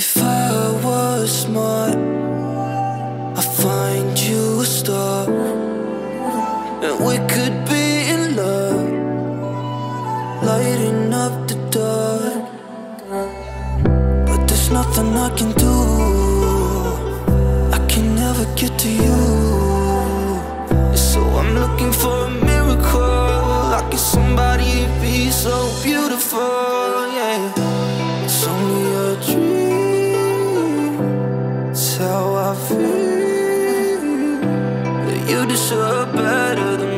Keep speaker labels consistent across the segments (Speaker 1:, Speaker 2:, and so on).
Speaker 1: If I was smart, I'd find you a star, and we could be in love, lighting up the dark. But there's nothing I can do. I can never get to you. So I'm looking for a miracle. Like it's somebody be so beautiful, you deserve better than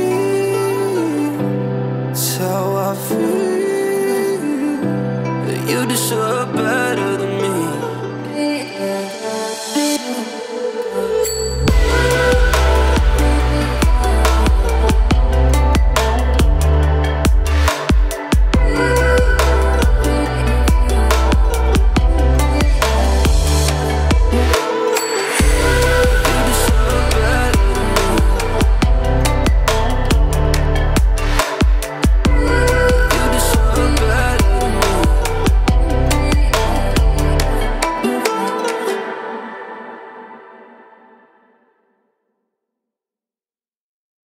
Speaker 1: you deserve better than.